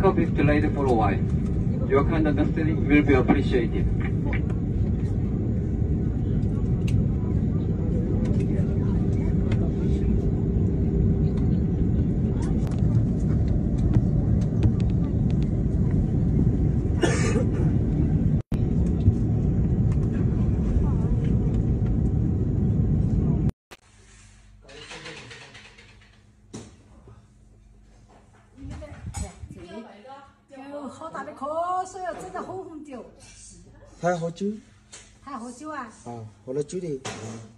Pick up if delayed for a while. Your kind understanding will be appreciated. 整得红红的哦。他还喝酒还喝酒啊？啊，喝了酒的。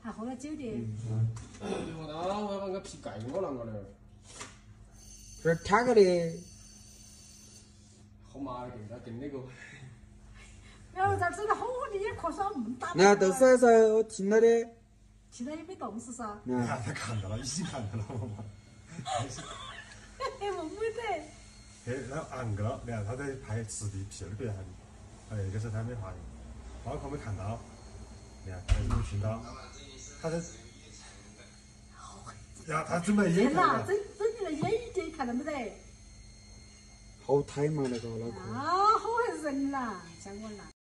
还喝了酒的？我那我要把个皮盖我啷个的？这儿摊个的，好麻的，那跟那个。然后这儿整得红红的，也瞌睡那么大。你看豆丝噻，我听了的。现在也没动是噻？嗯，他看到了，已经看到了嘛。嘿嘿，我没得。嘿，那昂个了，你看他在拍实地屁儿别喊你，哎，那个时候他没发现，包括没看到，你看他没听到，他在，呀，他准备演天哪，看整整进来演一点看到没得？好胎嘛那个脑壳。啊，好吓人呐，像我那。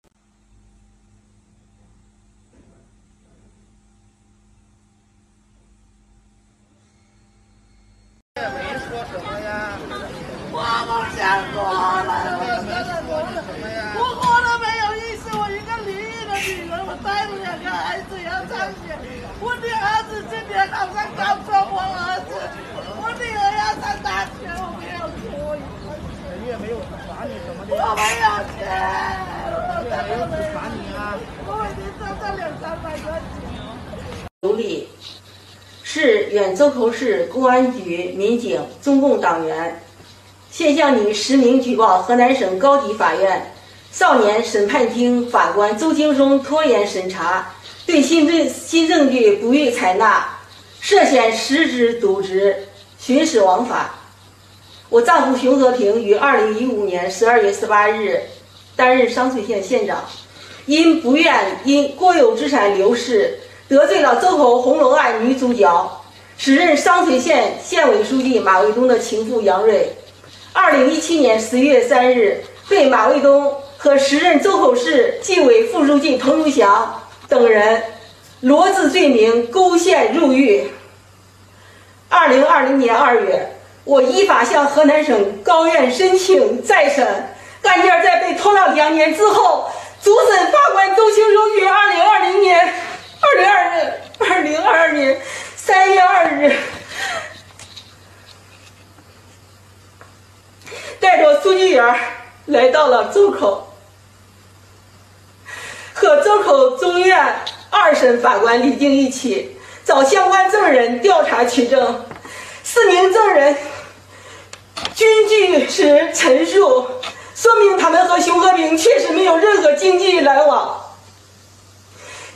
我活了没有意思，我一个离异的女人，我带着两个孩子要上学。我的儿子今年考上高中，我儿子，我女儿要上大学，我没有钱，我一分钱。你也没有罚你什么的？我没有钱，我没有罚你啊！我已经挣到两三百块钱。刘丽，是远周口市公安局民警、中共党员。现向你实名举报河南省高级法院少年审判厅法官周青松拖延审查，对新证新证据不予采纳，涉嫌实质渎职、徇私枉法。我丈夫熊和平于二零一五年十二月十八日担任商水县县长，因不愿因国有资产流失得罪了周口红楼案女主角，时任商水县县委书记马卫东的情妇杨瑞。二零一七年十一月三日，被马卫东和时任周口市纪委副书记彭如祥等人罗织罪名，勾线入狱。二零二零年二月，我依法向河南省高院申请再审，案件在被拖了两年之后，主审法官周青松于二零二零年二零二二零二二年三月二日。带着书记员来到了周口，和周口中院二审法官李静一起找相关证人调查取证。四名证人均据实陈述，说明他们和熊和平确实没有任何经济来往。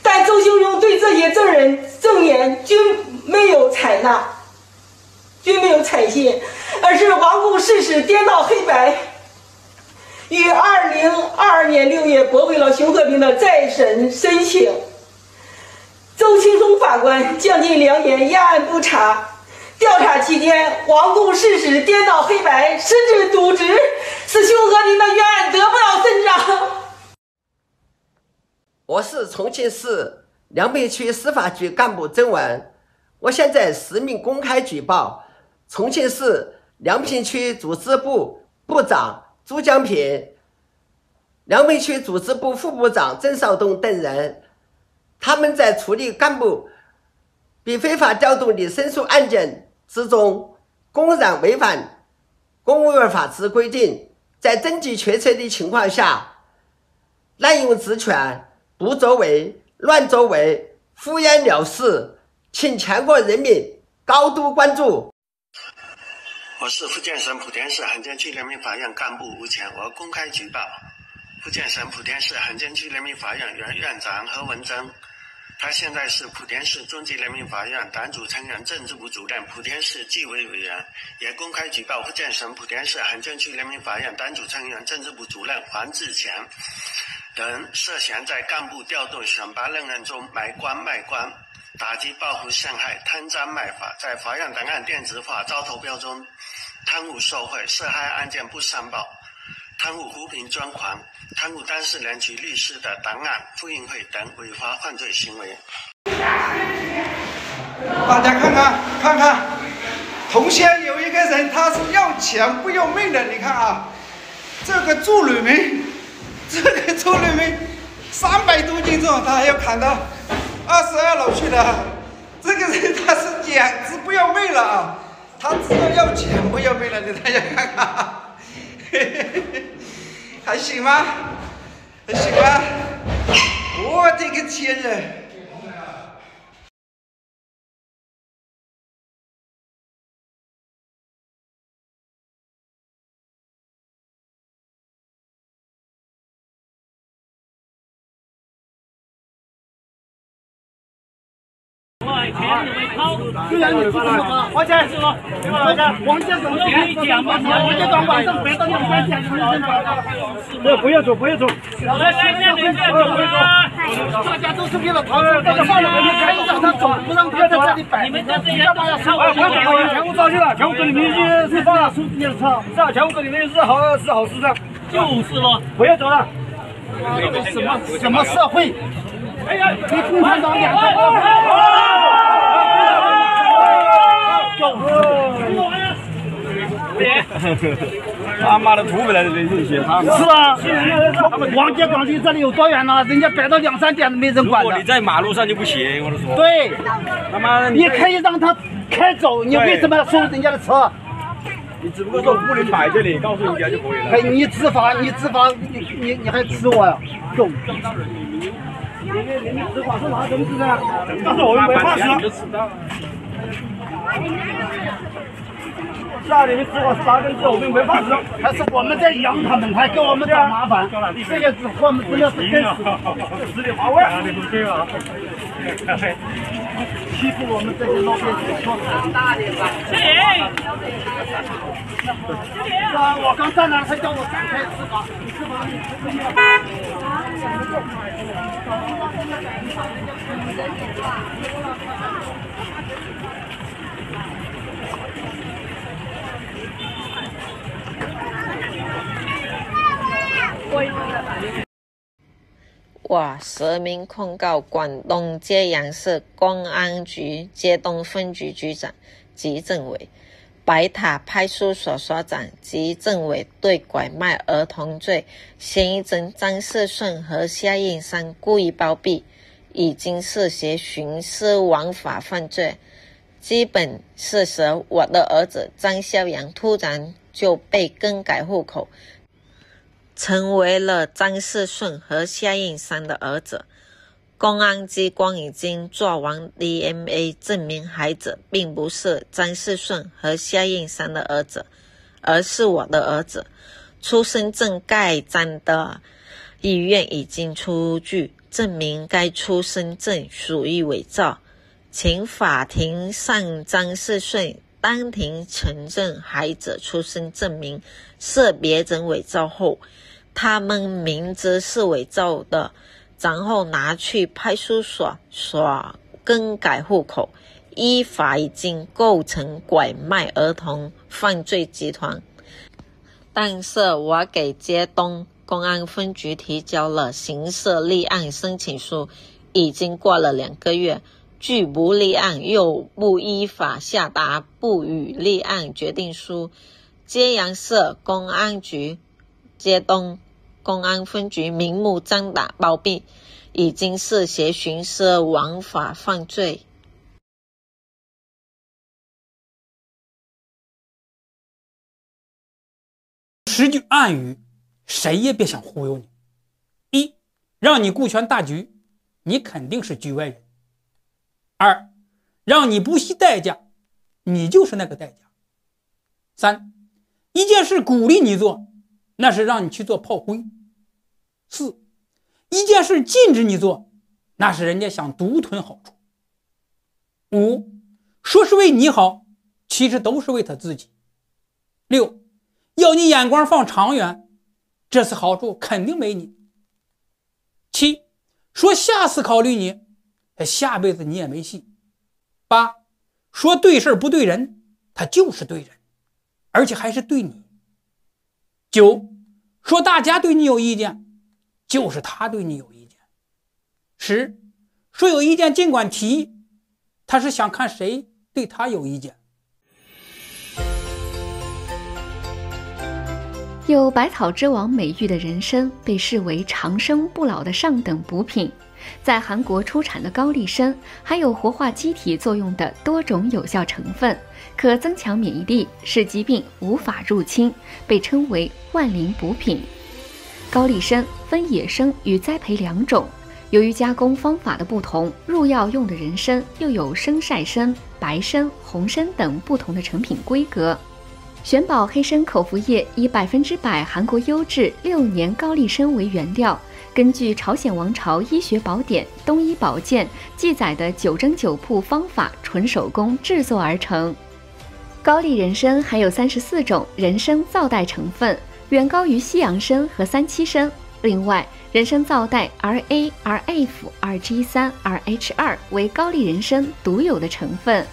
但周兴荣对这些证人证言均没有采纳。均没有采信，而是罔顾事实、颠倒黑白，于二零二二年六月驳回了熊和平的再审申请。周青松法官将近两年一案不查，调查期间罔顾事实、颠倒黑白，甚至渎职，使熊和平的冤案得不到伸张。我是重庆市梁北区司法局干部曾文，我现在实名公开举报。重庆市梁平区组织部部长朱江平、梁平区组织部副部长郑少东等人，他们在处理干部被非法调动的申诉案件之中，公然违反公务员法之规定，在证据确凿的情况下，滥用职权、不作为、乱作为、敷衍了事，请全国人民高度关注。我是福建省莆田市横江区人民法院干部吴强，我公开举报福建省莆田市横江区人民法院原院长何文珍，他现在是莆田市中级人民法院党组成员、政治部主任、莆田市纪委委员，也公开举报福建省莆田市横江区人民法院党组成员、政治部主任黄志强等涉嫌在干部调动选拔任案中买官卖官。打击、报复、陷害、贪赃卖法，在法院档案电子化招投标中贪污受贿、涉害案件不上报、贪污扶贫专款、贪污当事人及律师的档案复印会等违法犯罪行为。大家看看，看看，同乡有一个人，他是要钱不要命的。你看啊，这个祝吕明，这个祝吕明，三百多斤重，他还要砍到二十二楼去的。这个人他是简直不要命了啊！他知道要钱不要命了，你大家看看，嘿嘿嘿，还行吗？还行吗？我的个天呐！虽然你出什么，而且是说，王家庄可以讲嘛？王建总晚上别到两三点，不不要走，不要走。大家都是为了逃出，大家放了，你赶紧让他走，不让他在这里摆。你们这些干嘛要？全部抓去了，全部这里面是放了，是全部这里面是好是好就是咯，不要走了。什么什么社会？哎呀，你共产党两个。他妈的土匪来的那些，他是啊，王家庄离这里有多远呢？人家摆到两三点都没人管如果你在马路上就不行，我都说。对，他妈的，你可以让他开走，你为什么要收人家的车？你只不过说不能摆这里，告诉人家就可以了。哎，你执法，你执法，你你你还吃我呀？够。你你你执法是拿什么执的？但是我们没法执。是啊，你们执法是哪根筋？我们没法执，还是我们在养他们，还给我们找麻烦。这些是我们真的是该死，十里八外。欺负我们这些老百姓，大点吧。是啊，我刚站那，他叫我展开执法，你执法你执我实名控告广东揭阳市公安局揭东分局局长及政委、白塔派出所所长及政委对拐卖儿童罪嫌疑人张世顺和夏应山故意包庇，已经涉嫌徇私枉法犯罪。基本事实，我的儿子张孝阳突然就被更改户口。成为了张世顺和夏应山的儿子。公安机关已经做完 DNA 证明，孩子并不是张世顺和夏应山的儿子，而是我的儿子。出生证盖章的医院已经出具证明该出生证属于伪造，请法庭上张世顺当庭承认孩子出生证明是别人伪造后。他们明知是伪造的，然后拿去派出所所更改户口，依法已经构成拐卖儿童犯罪集团。但是我给街东公安分局提交了刑事立案申请书，已经过了两个月，拒不立案又不依法下达不予立案决定书。揭阳市公安局揭东。公安分局明目张胆包庇，已经涉嫌徇私枉法犯罪。十句暗语，谁也别想忽悠你。一，让你顾全大局，你肯定是局外人；二，让你不惜代价，你就是那个代价；三，一件事鼓励你做，那是让你去做炮灰。四，一件事禁止你做，那是人家想独吞好处。五，说是为你好，其实都是为他自己。六，要你眼光放长远，这次好处肯定没你。七，说下次考虑你，下辈子你也没戏。八，说对事不对人，他就是对人，而且还是对你。九，说大家对你有意见，就是他对你有意见。十，说有意见尽管提，他是想看谁对他有意见。有“百草之王”美誉的人参被视为长生不老的上等补品，在韩国出产的高丽参含有活化机体作用的多种有效成分，可增强免疫力，使疾病无法入侵，被称为万灵补品。高丽参分野生与栽培两种，由于加工方法的不同，入药用的人参又有生晒参、白参、红参等不同的成品规格。玄宝黑参口服液以百分之百韩国优质六年高丽参为原料，根据朝鲜王朝医学宝典《东医宝鉴》记载的九蒸九铺方法，纯手工制作而成。高丽人参含有三十四种人参皂苷成分，远高于西洋参和三七参。另外，人参皂苷 RA、RF、RG3、RH2 为高丽人参独有的成分。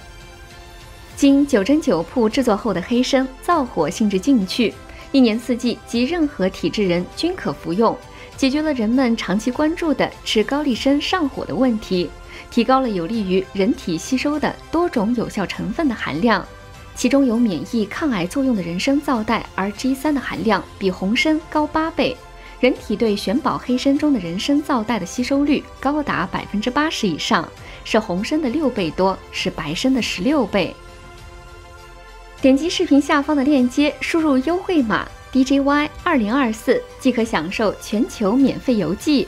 经九蒸九铺制作后的黑参，燥火性质进去，一年四季及任何体质人均可服用，解决了人们长期关注的吃高丽参上火的问题，提高了有利于人体吸收的多种有效成分的含量。其中有免疫抗癌作用的人参皂苷 RG3 的含量比红参高八倍，人体对玄宝黑参中的人参皂苷的吸收率高达百分之八十以上，是红参的六倍多，是白参的十六倍。点击视频下方的链接，输入优惠码 DJY 二零二四，即可享受全球免费邮寄。